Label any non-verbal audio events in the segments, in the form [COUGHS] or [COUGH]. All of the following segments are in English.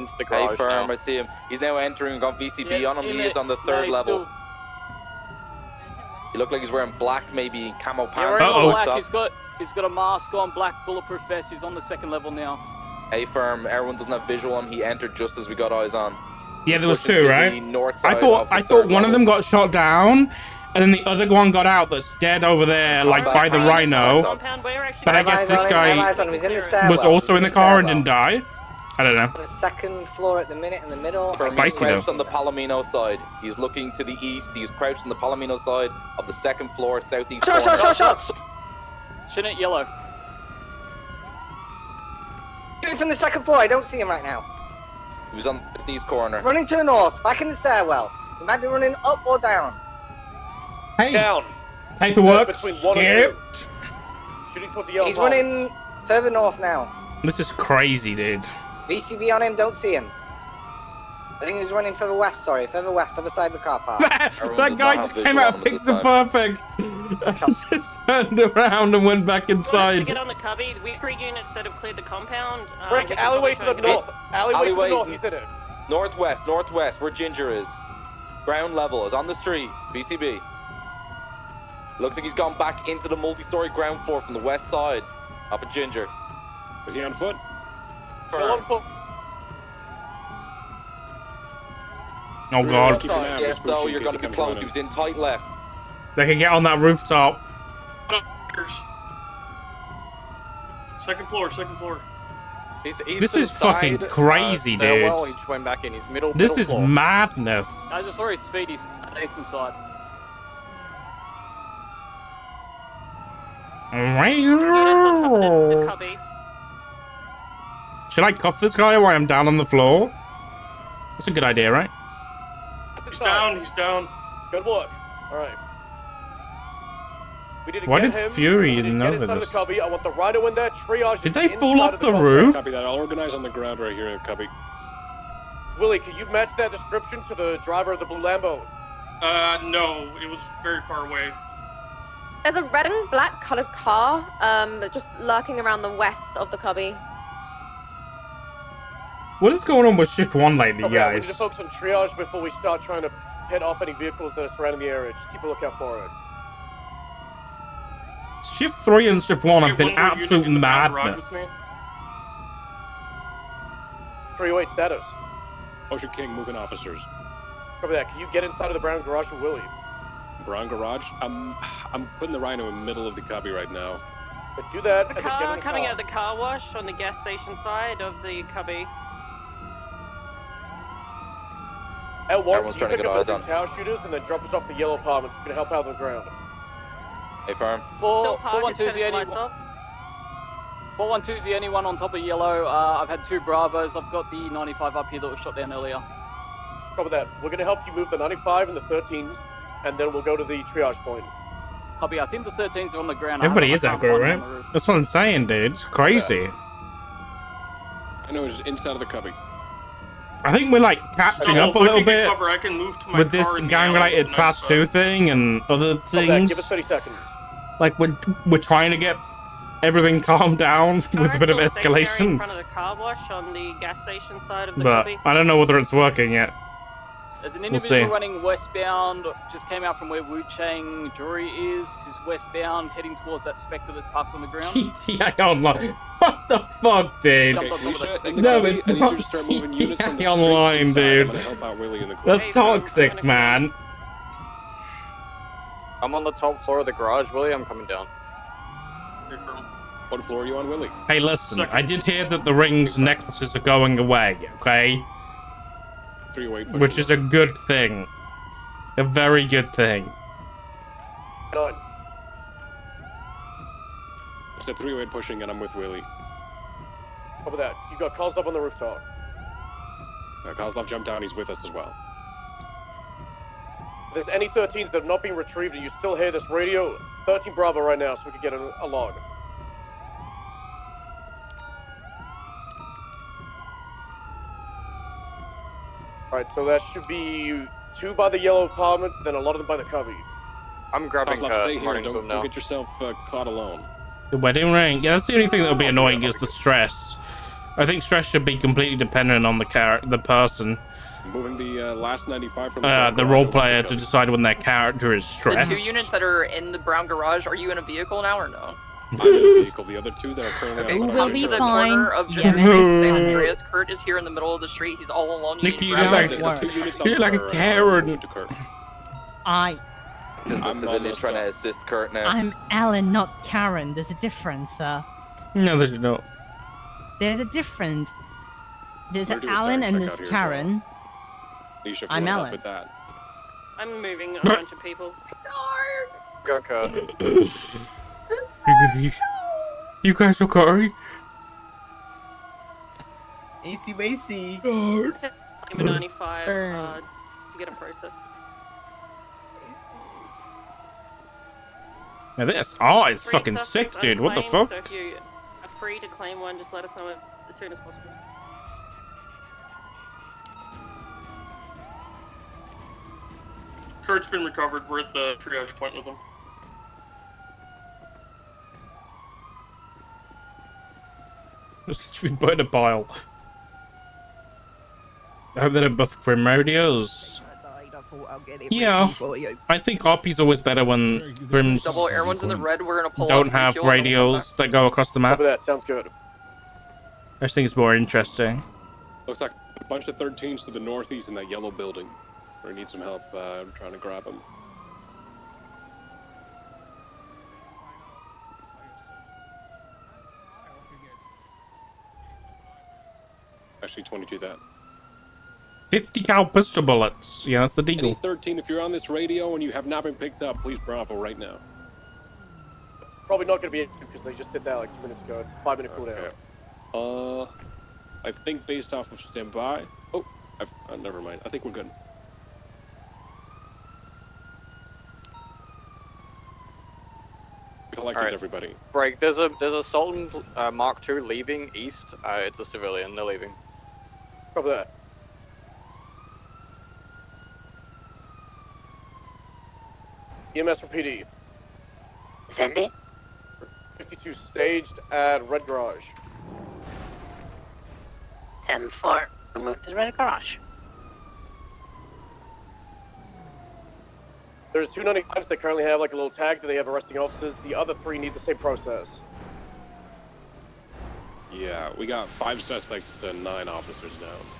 into the Hey, firm, now. I see him. He's now entering, got VCB Yeah, on him. in He it. is on the third he's level. still- He looked like he's wearing black, maybe camo pants. wearing Uh-oh. black. He's got he's got a mask on, black bulletproof vest. He's on the second level now. Hey, firm, everyone doesn't have visual on him. He entered just as we got eyes on. Yeah, there was two, right? north I thought I thought third one of them got shot down, and then the other one got out that's dead over there, like by the rhino. Compound, we're actually But I guess this guy have eyes on him. He's in the stairwell. Was also in the car and didn't die. I don't know. On the second floor at the minute in the middle. Firm, Spicy crouched though. on the Palomino side. He's looking to the east. He's crouched on the Palomino side of the second floor, southeast Shot, corner. shot, shot, shot! Shouldn't it yellow? Shooting from the second floor. I don't see him right now. He was on the southeast corner. Running to the north, back in the stairwell. He might be running up or down. Hey, Down. paperwork. Between one and Skip. Shooting toward the yellow He's bomb. running further north now. This is crazy, dude. VCB on him, don't see him. I think he's running further west, sorry, further west, other side of the car park. [LAUGHS] that Everyone that does guy just came out of them this Pixel time. Perfect. [LAUGHS] just turned around and went back inside. get on the cubby, we three units that have cleared the compound. Um, Rick, alleyway to the north. Alleyway, to the north. He's in it. Northwest, northwest, where Ginger is. Ground level is on the street. BCB. Looks like he's gone back into the multi-story ground floor from the west side. Up at Ginger. Was he on foot? Still on foot. Oh god, Keep an eye on Yes, this so you're going to be close. He was in tight left. they can get on that rooftop. Second floor, second floor. He's, he's This is fucking side, crazy, uh, stairwell. dude. He just went back in. He's middle. This middle is floor. madness. I just saw his speed. He's eastern side. Units on top of the, the cubby. Should I cuff this guy while I'm down on the floor? That's a good idea, right? He's down, he's down. Good work. All right. We need to Why get did him. Fury we need to know get inside of this? the cubby. I want the rhino in there. Triage. Did they fall off of the roof? Copy that. I'll organize on the ground right here in Cubby. Willie, can you match that description to the driver of the blue Lambo? Uh, no, it was very far away. There's a red and black coloured car, um, just lurking around the west of the cubby. What is going on with shift 1 lately, Okay, we need to focus on triage before we start trying to head off any vehicles that are surrounding the area. Just keep a lookout for it. Shift 3 and Shift 1 have been one more unit absolute in the back garage with madness. me. 308 status. Ocean King moving officers. Cover that. Can you get inside of the brown garage with Willie? Brown Garage. I'm I'm putting the Rhino in the middle of the cubby right now. But do that. The and then get car the coming car. out of the car wash on the gas station side of the cubby. At one, Everyone's trying you to pick get up those eyes two tower shooters and then drop us off the yellow apartments. It's gonna help out on the ground. Hey, firm. Still Four, parked, four one two turn the only four one two the only one on top of yellow. Uh, I've had two Bravos. I've got the 95 up here that was shot down earlier. Cover that. We're gonna help you move the 95 and the 13s, and then we'll go to the triage point. Copy. I think the 13s are on the ground. Everybody is I can't aggro, right? on the roof. That's what I'm saying, dude. It's crazy. I know it's inside of the cubby. I think we're like catching up a little bit Cover, I can move to my with this car in the gang-related alley class two thing and other Cover that. things. Give us 30 seconds. Like we're we're trying to get everything [LAUGHS] calmed down with a bit of still In escalation, front of the car wash on the gas station side of the but cubby. I don't know whether it's working yet. There's an We'll individual running westbound. Just came out from where Wu Chang Jury is. He's westbound, heading towards that Spectre that's parked on the ground. [LAUGHS] GTA Online. What the fuck, dude? Jumped on top of Risha, that in Spectre. the No, it's I need not you to start moving units from the GTA Online, dude. Help out Willie in the. That's Hey, toxic, gonna- man. I'm on the top floor of the garage, Willie. I'm coming down. What floor are you on, Willie? Hey, listen, Second. I did hear that the rings necklaces are going away, okay? 308. Which is a good thing. A very good thing. Done. It's a three-way pushing, and I'm with Willie. Cover that. You got calls up on the rooftop. Uh, Kozlov jumped down. He's with us as well. If there's any 13s that have not been retrieved and you still hear this radio, 13 Bravo right now so we can get a, a log. Alright, so that should be two by the yellow apartments, then a lot of them by the cubby. I'm grabbing Kozlov, Kurt. stay I'm here. Don't, him don't get yourself uh, caught alone. The wedding ring. Yeah, that's the only thing that'll be annoying is the stress. I think stress should be completely dependent on the char- the person, Moving the uh, last 95 from the, uh, the role player, to decide when their character is stressed. The stressed. two units that are in the brown garage, are you in a vehicle now or no? I'm in the vehicle. The other two that are currently Okay, on come the to the fine. corner of Yeah. Genesis and Andreas. Kurt is here in the middle of the street. He's all alone. You Nikki, need you brown. look like- The two units You're like a are, uh, Karen. moving to Kurt. I, Just the I'm civilians trying to assist Kurt now. I'm Alan, not Karen. There's a difference, sir. No, there's no. There's a difference. There's an Alan and there's out here as Karen. Nisha, if I'm Alan. With that. I'm moving a bunch of people. Go, Kurt. [LAUGHS] You guys okay? AC Wacy. Number 95 uh, to get a process. Now this oh, it's fucking sick, dude. What the fuck? So if you are free to claim one, just let us know as, as soon as possible. Kurt's been recovered. We're at the triage point with him. Just put in a pile. I hope they don't buff Grim radios. Yeah, I think RP's always better when Grims Double air ones in the red. We're gonna pull don't have refuel, and then we'll come radios that go across the map. Over that sounds good. I just think it's more interesting. Looks like a bunch of 13s to the northeast in that yellow building. We need some help uh, trying to grab them. Actually, 22 that. 50 cal pistol bullets. Yeah, that's the Any deal. 13, if you're on this radio and you have not been picked up, please Bravo right now. Probably not going to be it because they just did that like two minutes ago. It's a five minute cooldown. Uh, I think based off of standby. Oh, I've, uh, never mind. I think we're good. Collected Alright. everybody. Break. There's a there's a Sultan uh, Mark II leaving east. Uh, it's a civilian. They're leaving. Probably that. EMS for PD. Send it. 52 staged at Red Garage. 10 4. Move to the red garage. There's two 95s that currently have like a little tag that they have arresting officers. The other three need the same process. Yeah, we got five suspects and nine officers now.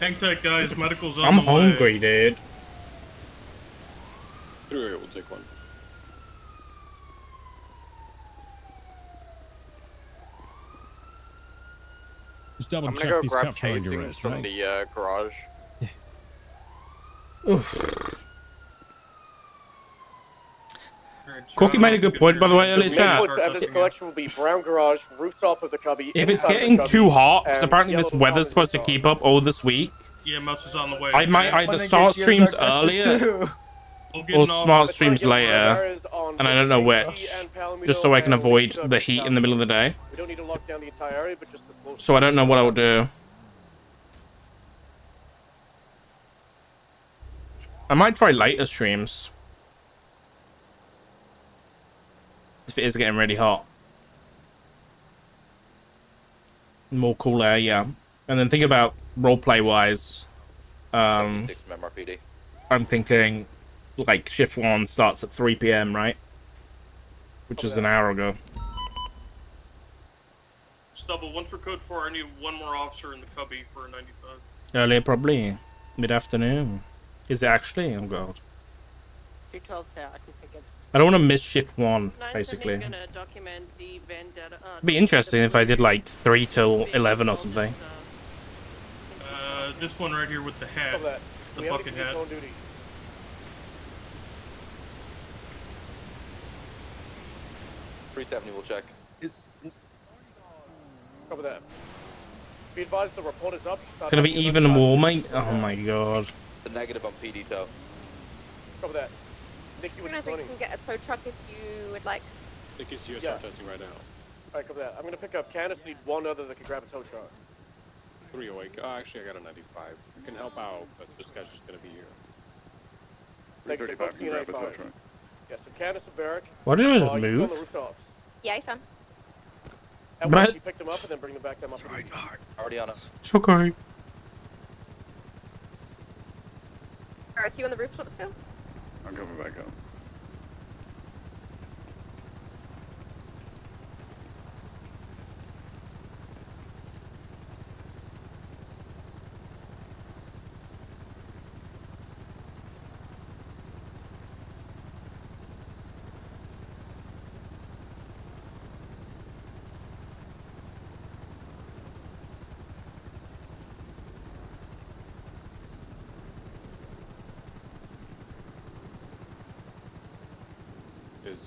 Hang tight, guys. Medical's on I'm the way. hungry, dude. Through here, we'll take one. Just double I'm check gonna go these grab cups are on your casings wrist, from right? the uh, garage. Corky made a good point, by the way, earlier Main chat. point collection will be brown garage, rooftop of the cubby. If it's getting too hot, because apparently this weather's supposed to keep up all this week, EMS is on the way. I might either start streams earlier or an off- start streams later, and I don't know which, just so I can avoid the heat in the middle of the day. We don't need to lock down the entire area, but just the slow So I don't know what I'll do. I might try later streams. If it is getting really hot. More cool air, yeah. And then think about roleplay wise. Um, from MRPD. I'm thinking like shift one starts at 3 p.m., right? Which is an hour ago. Stubble, one for code 4. I need one more officer in the cubby for a 95. Earlier, probably. Mid afternoon. Is it actually? Oh, God. 212 there. I can take it. I don't want to miss shift one, basically. Seven's gonna document the vendetta. Uh, It'd be interesting if I did like 3 till 11 or something. Uh, this one right here with the hat. The bucket hat. Three seventy. We'll check. Is, is... Cover that. Be advised the report is up. It's gonna be even more, mate. Oh my god. The negative on PD tow. Cover that. Nikki You was guys running. can get a tow truck if you would like. Nikki's GSR Yeah. testing right now. Alright, cover that. I'm gonna pick up Candace. Need one other that can grab a tow truck. 308. Oh, actually, I got a 95. I can help out, but this guy's just gonna be here. 335 Nick. can grab a tow truck. Yeah, so Candace and Barrick. Why did I just you go on move? the rooftops. Yeah, fam. And But- once you pick them up and then bring them back them up. Right, Already on it. It's okay. Are you on the rooftop still? I'm coming back up.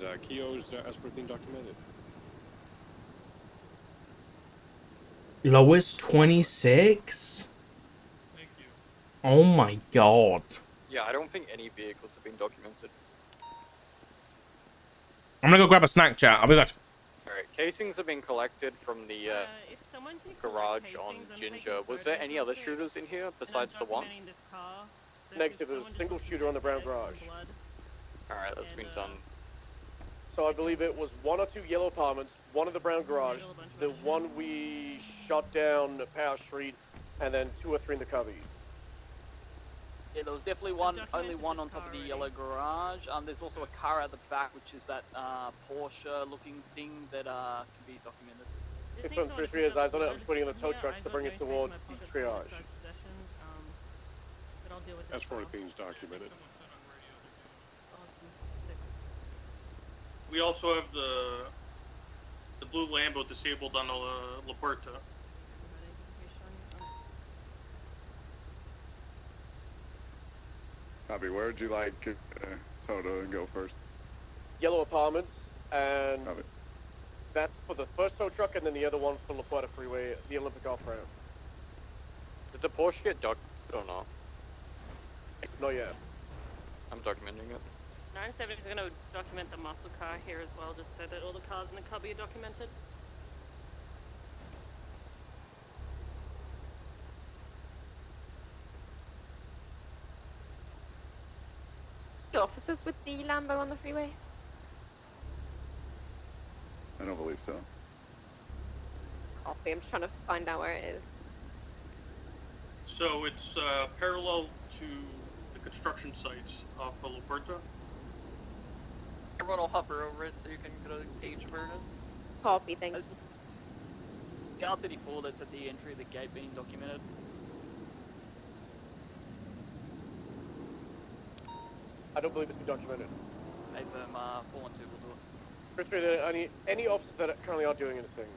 Is uh, Keo's uh, escort thing documented? Lowest 26? Oh my god. Yeah, I don't think any vehicles have been documented. I'm gonna go grab a snack chat. I'll be back. Alright, casings have been collected from the uh, garage on Ginger. Was there any other shooters in here besides the one? Negative. There's a single shooter on the brown garage. Alright, that's been done. So I believe it was one or two yellow apartments, one of the brown garage, the one we shot down at Power Street, and then two or three in the cubby. Yeah, there was definitely one, only one on top of the yellow garage. Um, there's also a car at the back, which is that uh, Porsche-looking thing that uh, can be documented. If I'm three three has eyes on it, I'm just putting in the tow trucks to bring it towards the triage. Escort thing's documented. We also have the the blue Lambo disabled on the La, La Puerta. Copy. Where would you like uh, Toto to go first? Yellow apartments, and Copy. that's for the first tow truck, and then the other one for La Puerta Freeway, the Olympic off-ramp. Did the Porsche get documented or not? Not yet. I'm documenting it. 970 is going to document the muscle car here as well, just so that all the cars in the cubby are documented. The officers with the Lambo on the freeway? I don't believe so. Copy. I'm just trying to find out where it is. So it's uh, parallel to the construction sites off of La Puerta. Everyone will hover over it so you can get a gauge of where it is. Copy, thank you. The R34 that's at the entry of the gate being documented. I don't believe it's been documented. Maybe um, uh, 412 will do it. Three three, there any any officers that currently aren't doing anything.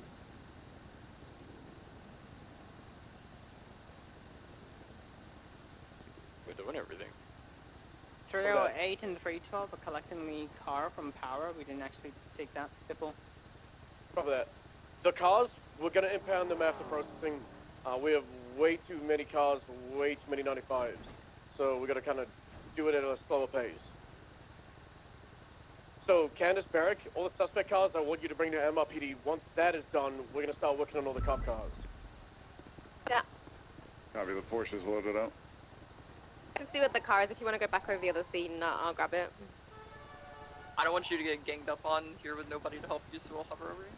We're doing everything. 308 and 312 are collecting the car from Power. We didn't actually take that stipple. Cover that. The cars, we're gonna impound them after processing. Uh, we have way too many cars, way too many 95s. So we gotta kind of do it at a slower pace. So Candace Barrick, all the suspect cars, I want you to bring to MRPD. Once that is done, we're gonna start working on all the cop cars. Yeah. Copy. The Porsche is loaded up. I can see what the car is. If you want to go back over the other scene, uh, I'll grab it. I don't want you to get ganged up on here with nobody to help you, so we'll hover over you.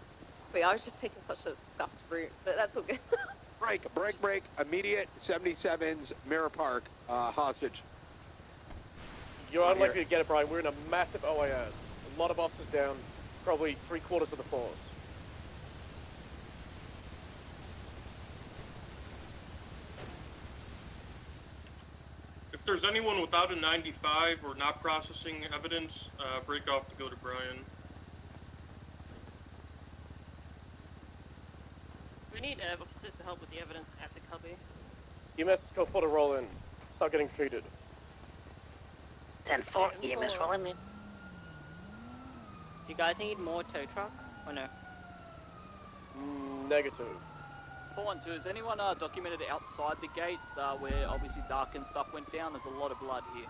But yeah, I was just taking such a scuffed route, but that's all good. [LAUGHS] Break, break, break. Immediate 77's Mirror Park uh, hostage. You're Right unlikely here. to get it, Brian. We're in a massive OIS. A lot of officers down, probably three quarters of the force. There's anyone without a 95 or not processing evidence, uh, break off to go to Brian. We need uh, officers to help with the evidence at the cubby. EMS go for the roll in. Start getting treated. 10-4, EMS rolling in. Do you guys need more tow truck or no? Mm, Negative. 412, is anyone uh, documented outside the gates uh, where obviously dark and stuff went down? There's a lot of blood here.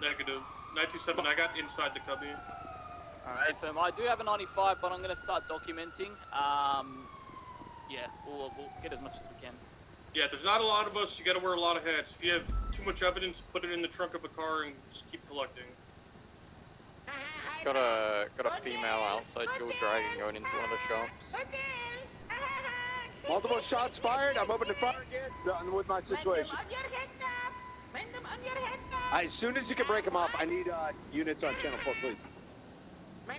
Negative. 927, I got inside the cubby. Alright, firm. I do have a 95, but I'm going to start documenting. Um, yeah, we'll, we'll get as much as we can. Yeah, there's not a lot of us. You gotta wear a lot of hats. If you have too much evidence, put it in the trunk of a car and just keep collecting. Got a got a female outside dual dragon going into one of the shops. Multiple shots fired. I'm open to fire again. Done with my situation. As soon as you can break them off, I need uh, units on channel 4, please. We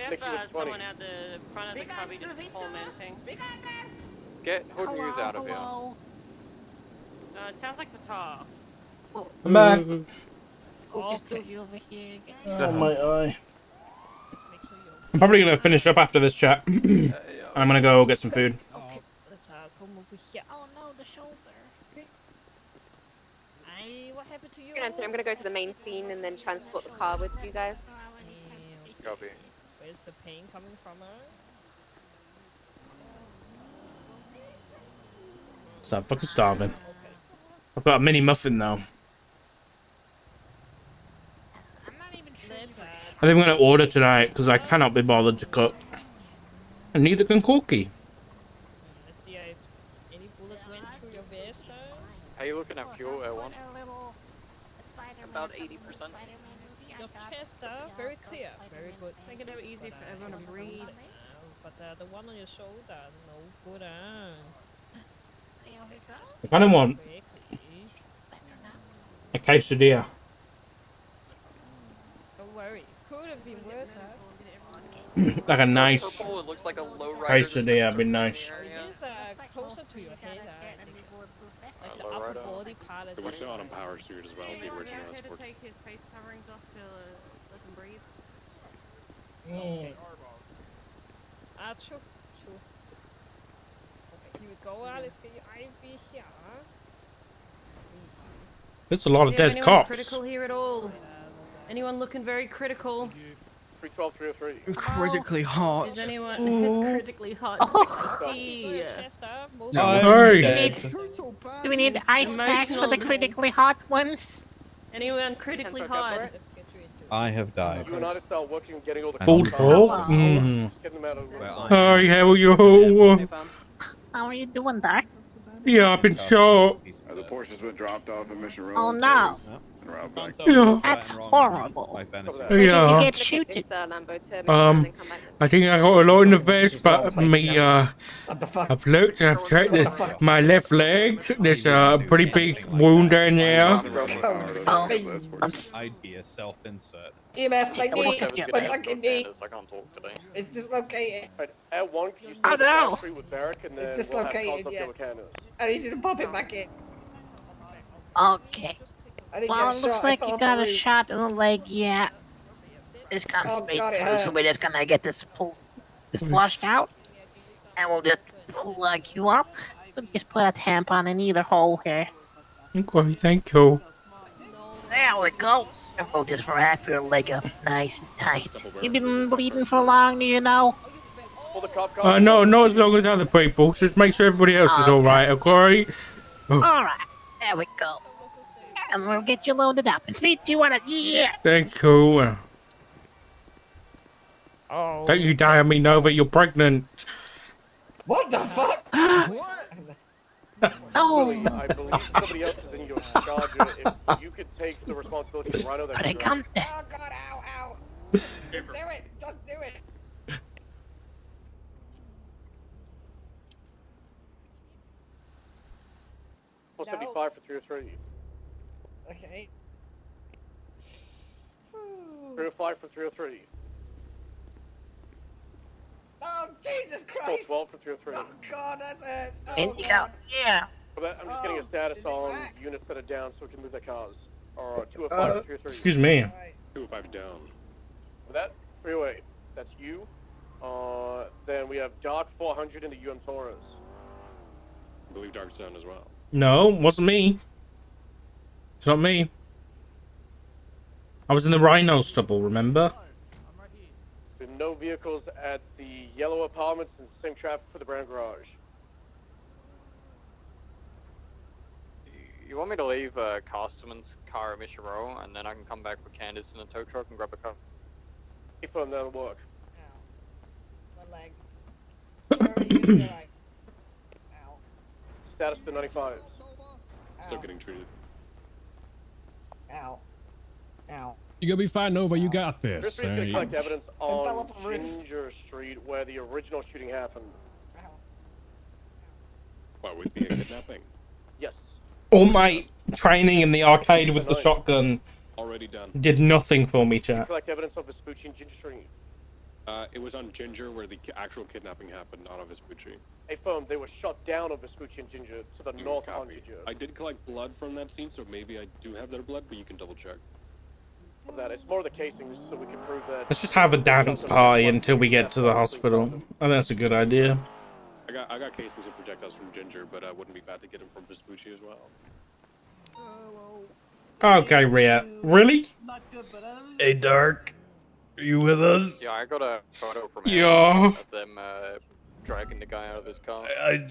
have uh, someone at the front of the cubby just tormenting. Get hood news out of here. Uh, it sounds like Patar. I'm back. Oh, over here. Oh my eye. I'm probably gonna finish up after this chat. [CLEARS THROAT] and I'm gonna go get some food. [LAUGHS] Okay, let's uh, come over here. Oh no, the shoulder. I, what happened to you? I'm gonna, I'm gonna go to the main scene and then transport the car with you guys. Copy. Where's the pain coming from? So I'm fucking starving. I've got a mini muffin though. I think I'm gonna order tonight because I cannot be bothered to cook. And neither can Corky. Let's see if any bullets went through your vest. How you looking at fuel, L1? About 80%. Your chest, uh, very clear, very good. Make it easy for everyone to breathe. But uh, the one on your shoulder, no good. Uh. I kind of want a quesadilla. Don't worry, could have been worse. Uh. [LAUGHS] like a nice Purple, it looks like a low rider. quesadilla would be nice. It is uh, closer to your head. Uh, I think. Like the low upper body part is So we're still on power suit as well, the Anyone original here to take his face coverings off to uh, let him breathe? Ah, true, true. Okay, here we go. Uh, let's get your IV here. There's a lot of Do you have dead cops. critical here at all? Anyone looking very critical? 312, 303. Critically hot. Is anyone Ooh. is critically hot? Oh. I see. No, Sorry. Need, do we need ice packs for the critically hot ones? Anyone critically hot? I have died. You and I just start working, getting all the Pulled cars. Mm. Getting them out of the Hi, how are you? How are you doing, Doc? Yeah, I've been shot. Uh, the Porsche's been dropped off at Mission Row. Oh no, and route. Yeah. that's horrible. Yeah. Did you get shooted? It's Lambo Turbo. Um, I think I got a lot in the vest, but me, uh, I've looked, and I've checked this, my left leg, there's a pretty big wound down there. I'd be a self-insert. EMS, my Take knee, you. my fucking knee. I can't talk today. It's dislocated. Right, at one, can you Oh, no. free with Barrack, and then It's dislocated, yeah. up to Canada. I need you to pop it back in. Okay. I didn't Well, get it looks shot, like you got a roof. shot in the leg. Yeah. Just got Oh, straight God, it so we're just gonna get this pull, this washed out, and we'll just plug you up. We'll just put a tampon in either hole here. Okay, thank you. There we go. And we'll just wrap your leg up nice and tight. You've been bleeding for long, do you know? Pull the cop car. Uh, no, not as long as other people, just make sure everybody else is alright, okay? Oh, All right. There we go. And we'll get you loaded up. In three, two, one, yeah. thank you. Oh. Don't you die on me know that you're pregnant. What the fuck? [GASPS] what? Oh. Billy, I believe somebody else is in your charge. If you could take the responsibility of Rhino, that But would I be come great. Oh god, ow, ow. Just do it, just do it. Four No. seventy-five for three or three. Okay. Three or five for three or three. Oh, Jesus Four Christ. twelve for three or three. Oh god, that hurts. Oh, In you. God. Yeah. That, I'm just getting Oh, a status on black? units that are down so we can move their cars. Or two or five Uh, for three or three. excuse me. Alright. Two five down. For that, three away. That's you. Uh, then we have Dark 400 in the UM Taurus. I believe Dark's down as well. No, wasn't me. It's not me. I was in the Rhino stubble, remember? There no vehicles at the yellow apartments and same traffic for the brown garage. You want me to leave uh, Casterman's car at Mission Row, and then I can come back with Candace in a tow truck and grab a car? If um, that'll work. My leg. Where you gonna go? Ow. Status to 95. Still getting treated. Ow. Ow. You gonna be fine, Nova. You got this. Chris Reed's gonna collect evidence on Envelop. Ginger Street where the original shooting happened. What would be a kidnapping? [COUGHS] Yes. All my training in the arcade with the shotgun Already done. did nothing for me, chat. Collect evidence of Vespucci and Ginger Street. Uh, it was on Ginger where the actual kidnapping happened, not on Vespucci. A firm, they were shot down of Vespucci and Ginger to the north on Ginger. I did collect blood from that scene, so maybe I do have their blood, but you can double check. That, it's more the casings, so we can prove that. Let's just have a dance party until we get to the hospital. I think that's a good idea. I got I got casings and projectiles from Ginger, but uh, wouldn't be bad to get them from Vespucci as well. Okay, Rhea. Really? Hey, Dark. Are you with us? Yeah, I got a photo from Yeah. of them uh, dragging the guy out of his car. I, I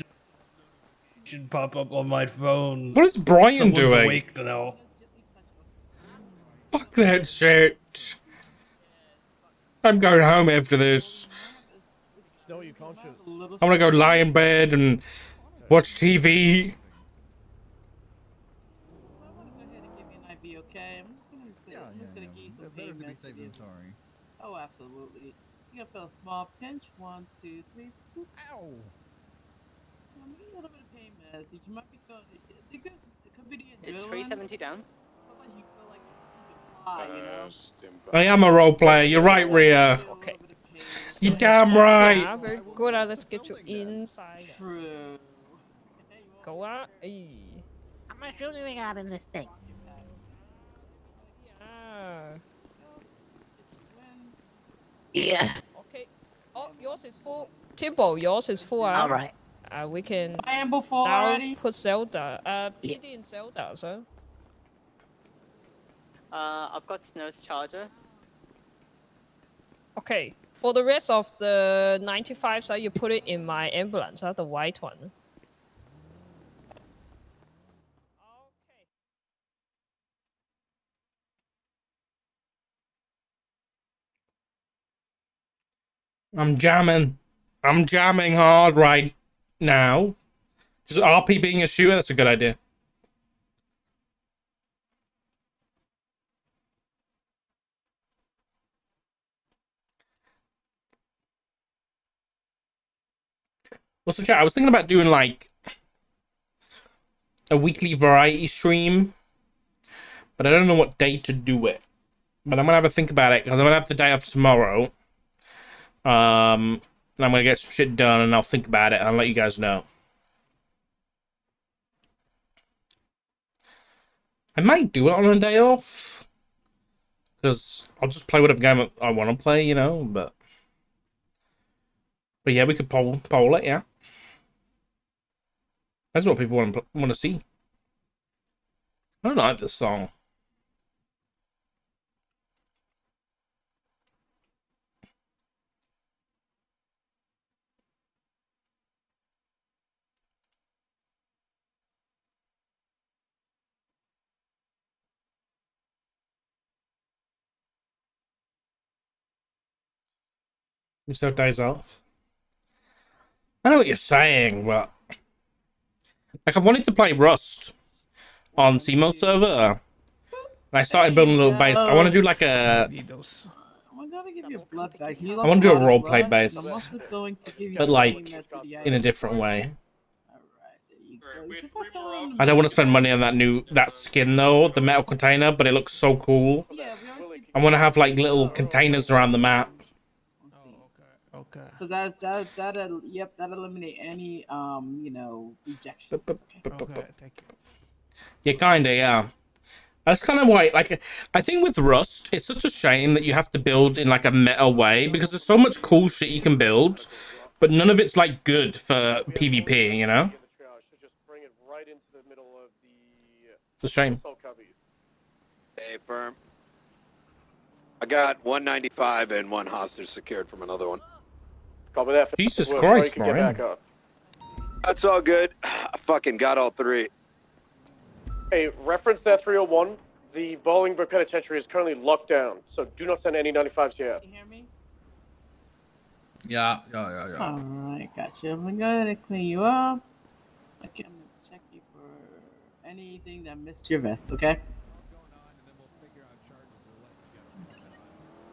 should pop up on my phone. What is Brian Someone's doing? awake to know. Fuck that shit. I'm going home after this. No, you're conscious. I want to go lie in bed and watch TV. be okay. I'm just gonna, I'm just gonna give you some pain messages. sorry. Oh, absolutely. You feel a small pinch. One, two, three. Boop. Ow. I'm getting a little bit of pain message. You might be going. Because it could be the It's 370 down. You feel like you can fly, you know? I am a role player. You're right, Rhea. Okay. You damn right. Yeah, very good. Uh, let's get you inside. True. Go out. Hey. How much fuel do we got in this thing? Ah. Yeah. Okay. Oh, yours is full. Timbo, yours is full. Uh. All right. Uh, we can I am full now already? put Zelda. Uh, PD and Zelda, so. Uh, I've got Snow's charger. Okay. For the rest of the 95, so you put it in my ambulance, uh, the white one. I'm jamming. I'm jamming hard right now. Just RP being a shooter, that's a good idea. Also, chat, I was thinking about doing like a weekly variety stream, but I don't know what day to do it. But I'm gonna have a think about it because I'm gonna have the day off tomorrow. Um, and I'm gonna get some shit done, and I'll think about it. and I'll let you guys know. I might do it on a day off because I'll just play whatever game I want to play, you know. But but yeah, we could poll poll it, yeah. That's what people want to want to see. I don't like this song. Yourself days off. I know what you're saying, but like I've wanted to play Rust on CMO server. And I started building a little base. I want to do like a I want to do a roleplay base, but like in a different way. I don't want to spend money on that new that skin though, the metal container, but it looks so cool. I want to have like little containers around the map. Okay. So that that that yep that eliminate any um you know rejections. Okay, thank you. Yeah, kinda, yeah. That's kind of why, like, I think with Rust, it's such a shame that you have to build in like a meta way because there's so much cool shit you can build, but none of it's like good for PvP, you know? It's a shame. Hey, firm. I got 195 and one hostage secured from another one. Copy that. Jesus Well, Christ, you get Brian. back up. That's all good. I fucking got all three. Hey, reference that 301. The Bolingbroke Penitentiary is currently locked down, so do not send any 95s here. Can you hear me? Yeah, yeah, yeah, yeah. Alright, gotcha. I'm gonna clean you up. Okay, I'm gonna check you for anything that missed your vest, okay?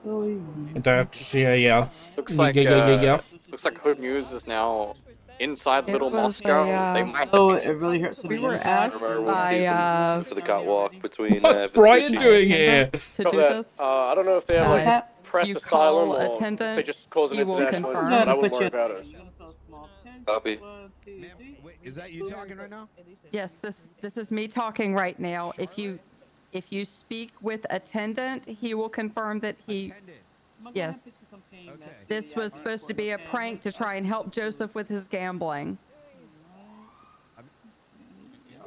Yeah, yeah. Looks Yeah, like yeah, yeah, uh, yeah. looks like Hood News is now inside It Little was Moscow. a, uh, they might Oh, it really hurts We were asked by uh, for the catwalk between. What's uh, Brian doing here? to do this. Uh, I don't know if they have Uh, like press you asylum call or attendant, they just cause an he will international confirm. but I Put wouldn't worry you- about it. Copy. Wait, is that you talking right now? Yes, this this is me talking right now. If you if you speak with attendant, he will confirm that he. Yes. This was supposed to be a prank to try and help Joseph with his gambling.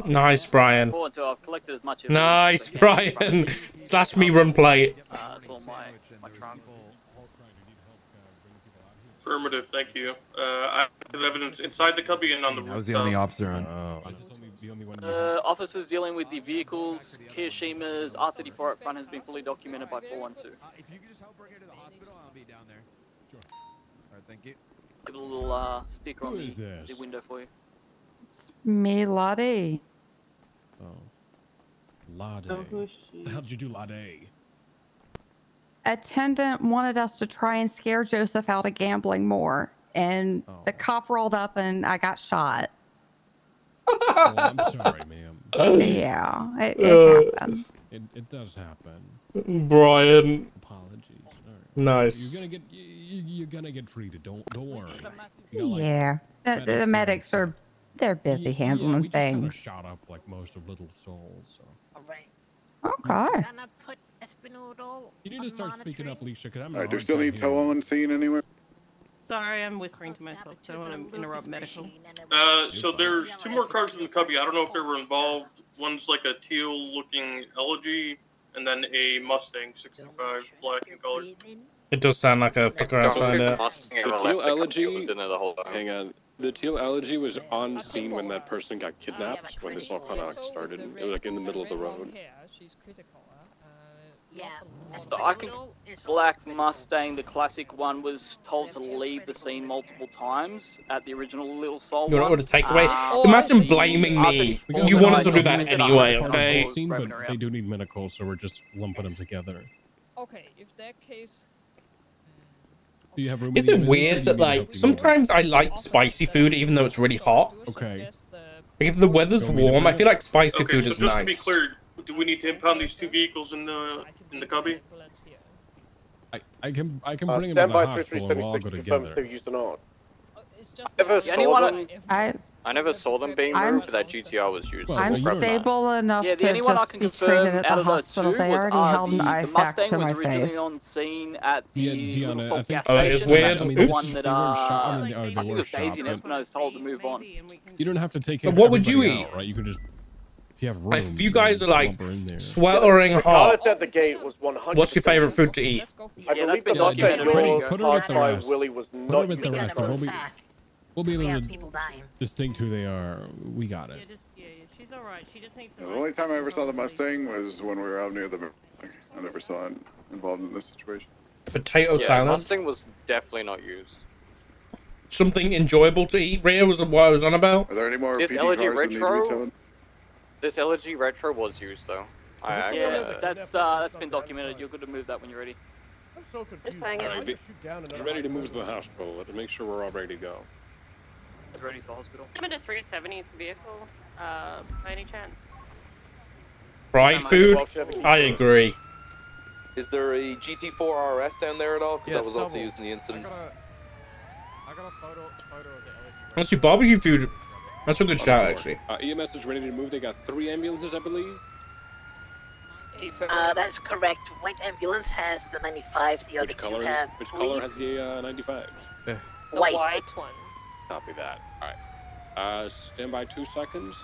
Nice, Brian. Forward to, I've collected as much. Nice, Brian. [LAUGHS] Slash me run plate. Uh, it's all my, my trunk. Affirmative, thank you. Uh, I have evidence inside the cubby and on the I roof. was the only officer on. Uh, officers dealing with the vehicles, Kirishima's R34 up front has been fully documented by 412. If you could just help bring her to the hospital, I'll be down there. Sure. All right, thank you. Get a little uh, sticker on the, the window for you. Me, Lottie. Oh. Lade. Oh, who's The hell did you do, Lade? Attendant wanted us to try and scare Joseph out of gambling more, and the cop rolled up and I got shot. Oh, I'm sorry, ma'am. [LAUGHS] Yeah, it, it Uh, happens. It, it does happen. Brian. Apologies. All right. Nice. You're gonna get you, you- you're gonna get treated. Don't don't worry. You got, like, Yeah, the, the medics are they're busy yeah, handling we just kinda things. shot up like most of Little Seoul's. So Alright. Okay. Gonna put Espinodo you need to start speaking up, Leisha, because I'm. All right, do we still need tow on scene anywhere? Sorry, I'm whispering to myself, so I don't want to interrupt medical. Uh, so there's two more cars in the cubby. I don't know if they were involved. One's like a teal-looking Elegy, and then a Mustang 65, black in color. It does sound like a fucker outside there. The teal elegy. Hang on. The teal elegy was on scene when that person got kidnapped. When this all kind of started. It was like in the middle of the road. Yeah. So I can Black Mustang, the classic one, was told to leave the scene multiple times at the original Little Seoul You're not one. going to take away. Uh, Imagine blaming me. You wanted to do that anyway, okay? Scene, but they do need medical, so we're just lumping them together. Okay, if that case. Do you have room? Is it weird that you need help like sometimes I like spicy food even though it's really hot? Okay. Like if the weather's Don't we have warm, I feel like spicy Okay, food so is just to be nice. clear, do we need to impound these two vehicles in the in the cubby? I, I can I can Uh, bring him to stand the hospital and we'll all go 3376 to confirm together. if they're used or not. Never saw them. I I never saw them being I'm moved, but that GTR was used. I'm stable enough Yeah, the to I just be treated at the hospital. They was, already uh, held an the, eye the fact Mustang to was my originally face. on scene at the Yeah, Little Deanna, Salt I think- gas Oh, it's weird. I mean, the Oops. one that they were shot- I uh, mean, they- oh, I think it was shot, Daisy but- Espino's told to move on. You don't have to take But him. what would you everybody eat? out, right? You can just if you have room. Like, if you can guys are like lump her in there. sweltering The hot, that's at the gate was 100. what's your favorite food to eat? I Yeah, believe that's the been Mustang your already. Put her caused at the by rest. Willie was Put not her at the rest, and we'll be fast. we'll be We able to people dying. distinct who they are. We got it. Yeah, just yeah, yeah, she's all right. She just needs The only time I ever saw the Mustang was when we were out near the. I never saw it involved in this situation. Potato Yeah, salad. Mustang was definitely not used. Something enjoyable to eat. Rhea was what I was on about. Are there any more This PD cars that need to be Retro? Towed? This Elegy Retro was used though. I, I Yeah, uh, that's uh, that's been documented. You're good to move that when you're ready. I'm so Just confused. saying Alright, it. be- Shoot down Get another ready to move to the hospital. Let's make sure we're all ready to go. I'm Ready for hospital. I'm in a 370s vehicle. Uh, by any chance? Right, food. I agree. Is there a GT4 RS down there at all? Because Yes, that was also double. used in the incident. I got a, I got a photo, photo of the LED. That's your barbecue food. That's a good shot, actually. Uh, EMS is ready to move. They got three ambulances, I believe. Uh, that's correct. White ambulance has the 95. The other Which two color? have Which color has the uh, 95? The White. white one. Copy that. All right. Uh, stand by two seconds.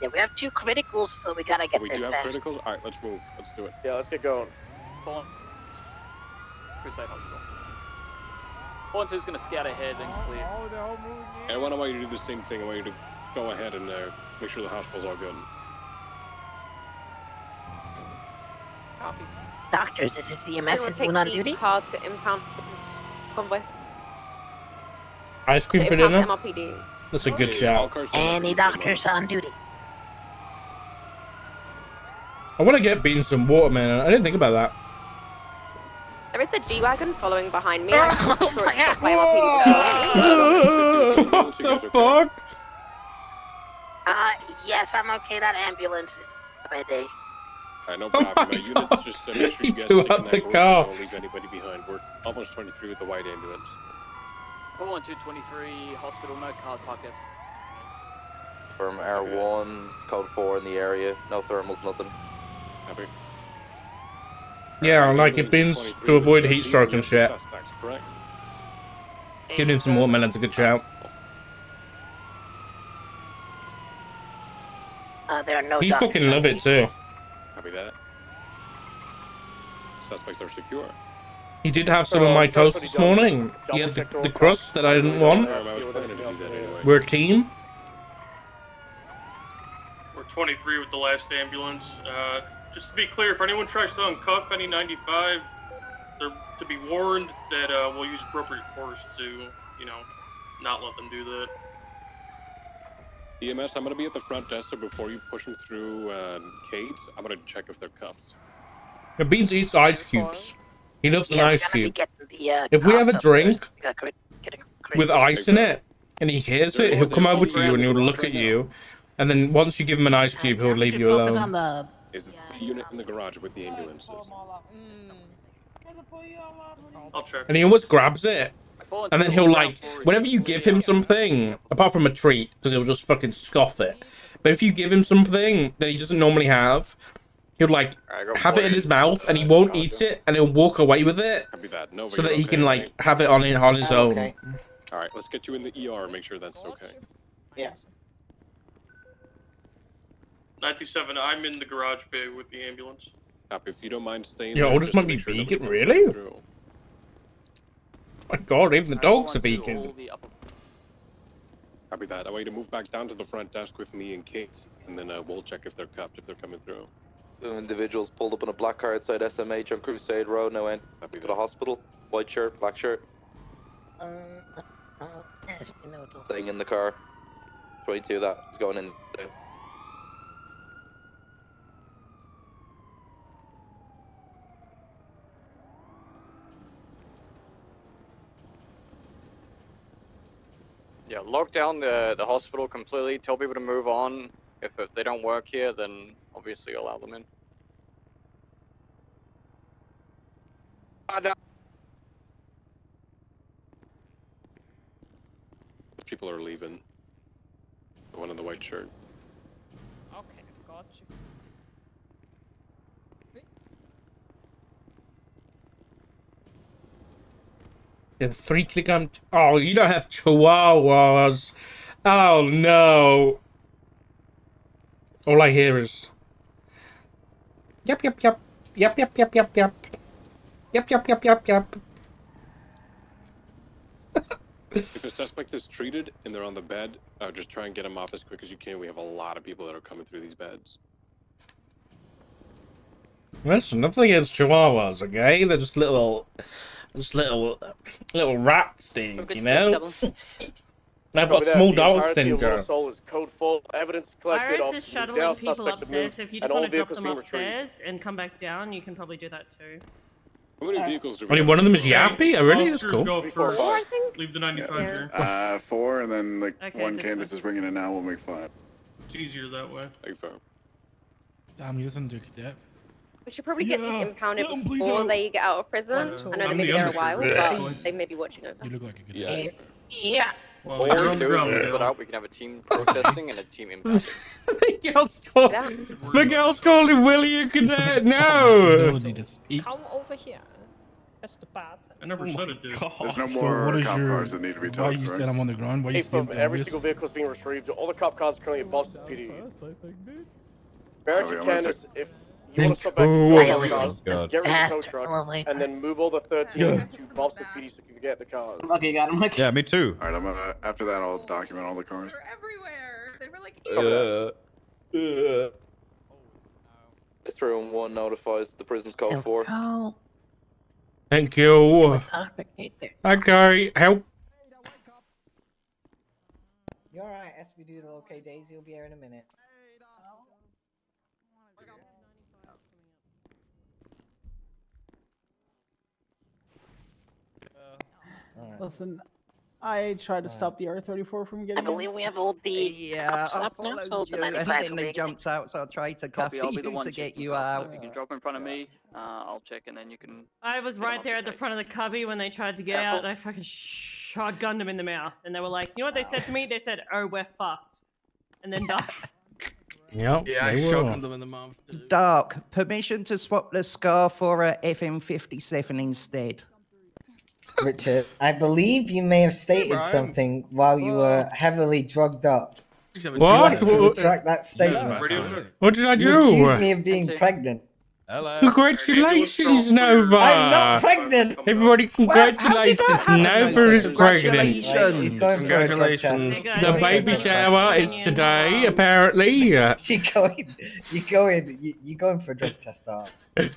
Yeah, we have two criticals, so we gotta get we there do have fast. criticals. All right, let's move. Let's do it. Yeah, let's get going. Born. Crusade Hospital. Born 2's gonna scout ahead and clear. Oh, they're all moving in. And I want you to do the same thing. I want you to go ahead and uh, make sure the hospital's all good. Copy. Doctors, this is the EMS Anyone anyone take on the duty? car to impound convoy. Ice cream To for dinner. MLPD. That's a good Okay, shout. Any doctors on duty? I want to get beans some water, man. I didn't think about that. There is a G-Wagon following behind me. I'm sure it's stopped by LAPD. what the fuck? Uh, yes, I'm okay. That ambulance is ready. Alright, no problem. My units just to make sure you guys blew stay up the connected. car. Don't leave anybody behind. We're almost 23 with the white ambulance. 41223, hospital, no cars, park us. From R1, code 4 in the area. No thermals, nothing. Copy. Yeah, like it bins to avoid heat stroke and shit. Suspects, correct? Giving him some watermelon's a good shout. Uh, there are no. He fucking love it too. Copy that. Suspects are secure. He did have some of my toast this morning. He had the, the crust that I didn't want. I was planning to do that anyway. We're a team. We're 23 with the last ambulance. Uh, just to be clear, if anyone tries to uncuff any 95, they're to be warned that uh, we'll use appropriate force to, you know, not let them do that. EMS, I'm going to be at the front desk, so before you push them through uh, Kate's, I'm going to check if they're cuffed. The Beans eats ice cubes. He loves an Yeah, we're ice cube. the, uh, If we have a cops up first. drink We gotta cre- get a with ice in it, and he hears it, he'll come over to you and he'll look at you, and then once you give him an ice cube, he'll leave Should you focus on alone. Is the unit in the garage with the ambulances? I'll check. And he always grabs it, and then he'll like, whenever you give him something, apart from a treat, because he'll just fucking scoff it. But if you give him something that he doesn't normally have, he'll like have it in his mouth, and he won't eat it, and he'll walk away with it, Copy that. No, so that he can like have it on his on his own. All right, let's get you in the ER. And make sure that's okay. Yes. 97, I'm in the garage bay with the ambulance. Copy. If you don't mind staying Yo, there, this just might to be make sure vegan, really? through. My God, even the dogs are vegan. Copy that. I want you to move back down to the front desk with me and Kate, and then uh, we'll check if they're cuffed, if they're coming through. Two individuals pulled up in a black car outside SMH on Crusade Road, now end to the hospital. White shirt, black shirt, Uh, uh, yes, we know it. staying in the car. 22, that. that is going in. Yeah, lock down the the hospital completely. Tell people to move on. If, if they don't work here, then obviously allow them in. People are leaving. The one in the white shirt. Okay, got you. Yeah, three click on. Oh, you don't have chihuahuas. Oh no. All I hear is. Yep, yep, yep. Yep, yep, yep, yep, yep. Yep, yep, yep, yep, yep. if a suspect is treated and they're on the bed, uh, just try and get them off as quick as you can. We have a lot of people that are coming through these beds. Listen, nothing against chihuahuas, okay? They're just little. Just little. Little rat stink, you know? I've got small The dog entirety of syndrome. Soul is code full. Evidence collected Iris is the shuttling people upstairs, so if you just want to drop them being retrieved. upstairs and come back down, you can probably do that too. How many vehicles do we Only one of them is Yappy? Oh, really? That's cool. go up Four, first. five. Leave the 95 here. Uh, four, and then like Okay, one that's Candace is bringing in now. We'll make five. It's easier that way. Thanks, sir. I'm using Duke Cadet. We should probably get Yeah, these impounded let 'em please before out. they get out of prison. One, I know they I'm may be the there a while, actually. but they may be watching over. You look like a good Yeah. guy. Yeah. Well, Or you're we on can the do is ground, split Miguel. out. We can have a team protesting and a team [LAUGHS] impacting. Miguel's called, Miguel's called him Willie a cadet. [LAUGHS] No! Ability to speak. Come over here. That's the path. I never oh said it, dude. There's no So more what is cop your? cars that need to be Why you right? said I'm on the ground? Why you Hey, still every obvious? single vehicle is being retrieved. All the cop cars are currently at Boston PD. Barrack Oh, and Candace, if you want to stop back Oh, to I the always cars, think get rid of the tow faster truck, and then move all the 13 Yeah. to Boston PD so you can get the cars. Okay, got him. Yeah, me too. All right, I'm gonna. After that, I'll document all the cars. They're everywhere. They were like, Uh, uh. This room one notifies the prison's code four. Oh, Thank you. topic right. Okay, help. You're alright, SB Doodle. Okay, Daisy will be here in a minute. Listen, I tried to stop the R34 from getting. I believe we have all the Yeah, I up now, followed you, [LAUGHS] and 95 then they jumped out, so I tried to Copy, cuff I'll be the you one to get you cops, out. If you can drop in front of me, uh, I'll check and then you can. I was right there at the front of the cubby when they tried to get Careful. out, and I fucking shotgunned them in the mouth. And they were like, you know what they said to me? They said, oh, we're fucked. And then died. [LAUGHS] Yep. Yeah, I they shot will. them in the mouth. Dark, permission to swap the scar for a FN57 instead. Richard, I believe you may have stated Brian. something while you were heavily drugged up. What? like retract that statement? What did I You do? accused me of being pregnant. Hello. [LAUGHS] Congratulations, Nova! I'm not pregnant! Everybody, congratulations! Nova is pregnant. He's going for a Congratulations. The baby shower is today, apparently. [LAUGHS] You go in. You go in. You, you going for a drug test, Art. [LAUGHS]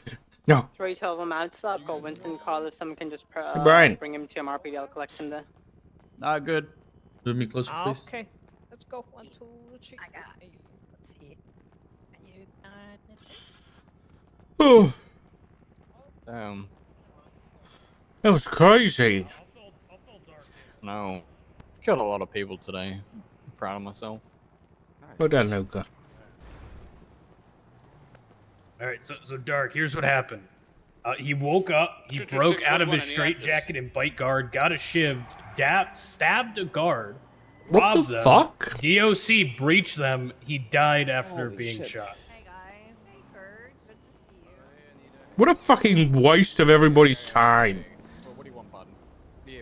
No. Three twelve them out. Stop. Go Winston. Call if someone can just uh, Brian. bring him to MRPD. I'll collect him there. Ah, good. Move me closer, please. Okay, let's go. One, two, three. I got you. Let's see. You got it. Oh, Damn. that was crazy. No. Killed a lot of people today. I'm proud of myself. Well done, Luca. All right, so so Dark. Here's what happened. Uh, he woke up. He broke out of his straitjacket and bite guard. Got a shiv. Dab, stabbed a guard. What the them, fuck? DOC breached them. He died after Holy being shit. shot. What a fucking waste of everybody's time.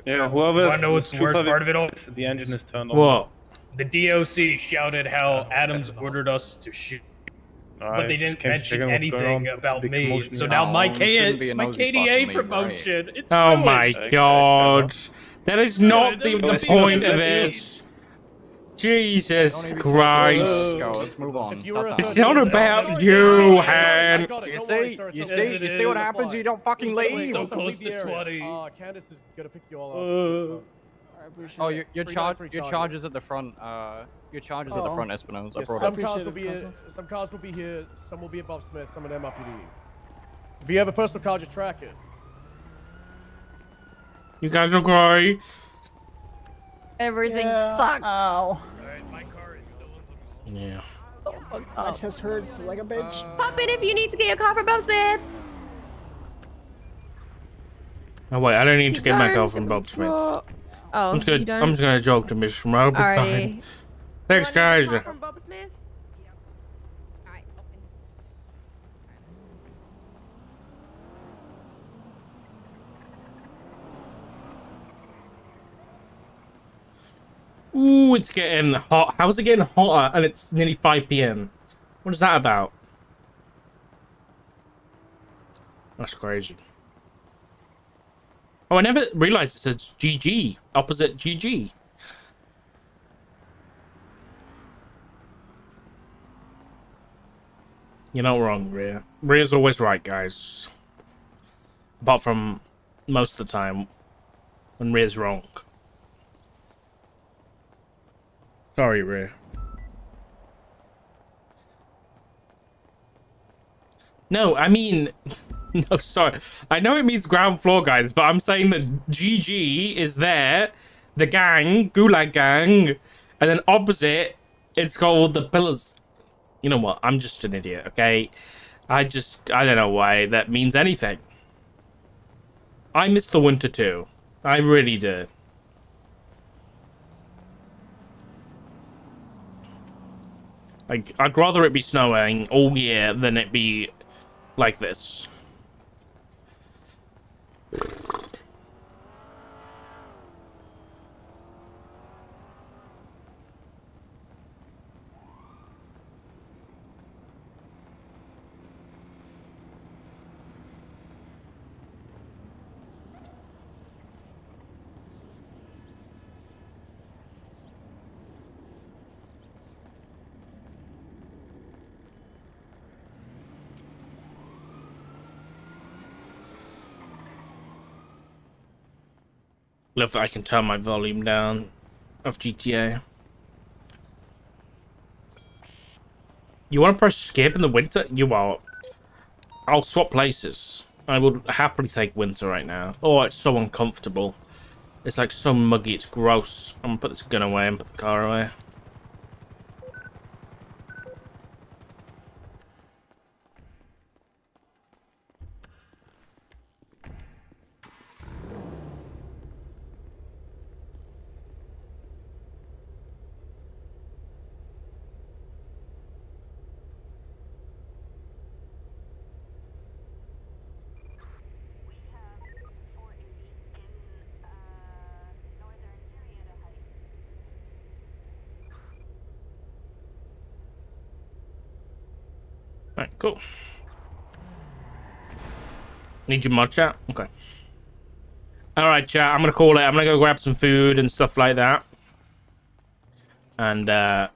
Yeah, whoever. Want to know what's the worst part of it all? The engine is turned on. What? The DOC shouted how Adams ordered us to shoot. But they didn't just came to mention check on what's going anything about me. So here. now my, Oh, you shouldn't be K- a my KDA to me, promotion. It's Oh ruined. my god. That is not the, the point of it. Jesus Christ. Let's go. Let's move on. It's not about you, Han. You see, you see, you see what happens? You don't fucking leave. So close to 20. Uh, Candace is gonna pick you all up. Uh, I appreciate Oh, your your Free charge, free your charges. charges at the front. Uh, your charges at the Oh. front, Espinosa. I Yes, brought some cars will be here. Some cars will be here. Some will be at Bob Smith. Some of at MRPD. If you have a personal car, just track it. You guys are okay? Everything Yeah, sucks. Ow. Yeah. My chest hurts like a bitch. Uh, Pop in if you need to get your car from Bob Smith. Oh wait, I don't need to get my don't from Bob Smith. Oh, I'm just gonna. I'm just gonna joke to Miss Schmo. Thanks, guys. Call from Bob Smith. Ooh, it's getting hot. How's it getting hotter? And it's nearly 5 p.m. What is that about? That's crazy. Oh, I never realized it says GG. Opposite GG. You're not wrong, Rhea. Rhea's always right, guys. Apart from most of the time when Rhea's wrong. Sorry, Rhea. No, I mean, [LAUGHS] no, sorry. I know it means ground floor, guys, but I'm saying that GG is there, the gang, Gulag Gang, and then opposite, it's called the Pillars. You know what? I'm just an idiot, okay? I just, I don't know why that means anything. I miss the winter too. I really do. Like, I'd rather it be snowing all year than it be like this. Love that I can turn my volume down of GTA. You want to press skip in the winter? You are. I'll swap places. I would happily take winter right now. Oh, it's so uncomfortable. It's like so muggy, it's gross. I'm gonna put this gun away and put the car away. Alright, cool. Need your mod chat? Okay. Alright, chat, I'm gonna call it. I'm gonna go grab some food and stuff like that. And uh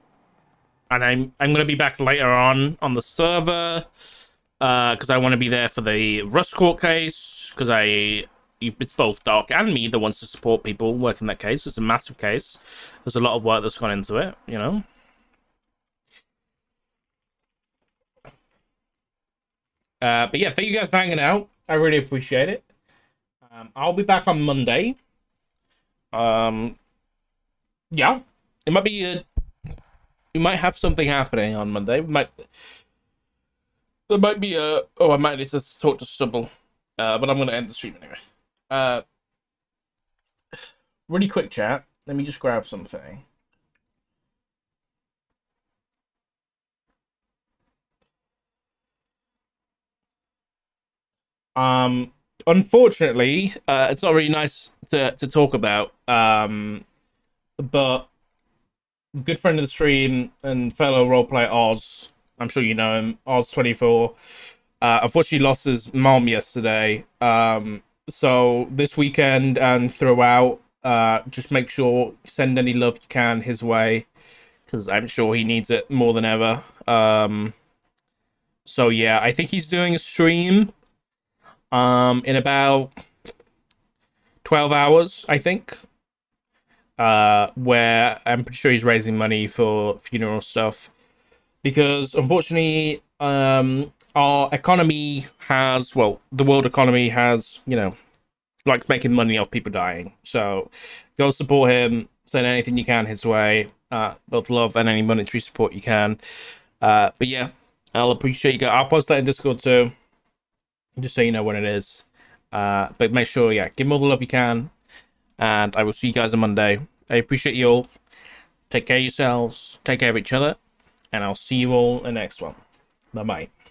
and I'm I'm gonna be back later on on the server. Uh because I wanna be there for the Rust Court case. Because I it's both Dark and me that wants to support people working that case. It's a massive case. There's a lot of work that's gone into it, you know. Uh, but yeah, thank you guys for hanging out. I really appreciate it. Um, I'll be back on Monday. Um, yeah, it might be a. We might have something happening on Monday. We might. There might be a. Oh, I might need to talk to Stubble. Uh, but I'm gonna end the stream anyway. Uh, really quick chat. Let me just grab something. Um, unfortunately, uh, it's not really nice to, to talk about. Um, but good friend of the stream and fellow roleplayer Oz, I'm sure you know him, Oz24. Uh, unfortunately, lost his mom yesterday. Um, so this weekend and throughout, uh, just make sure send any love you can his way, because I'm sure he needs it more than ever. Um, so yeah, I think he's doing a stream um, in about 12 hours, I think. Uh, where I'm pretty sure he's raising money for funeral stuff. Because unfortunately, um, our economy has, well, the world economy has, you know, likes making money off people dying. So go support him, send anything you can his way. Uh, both love and any monetary support you can. Uh, but yeah, I'll appreciate you. I'll post that in Discord too just so you know when it is. Uh, but make sure, yeah, give me all the love you can. And I will see you guys on Monday. I appreciate you all. Take care of yourselves. Take care of each other. And I'll see you all in the next one. Bye bye.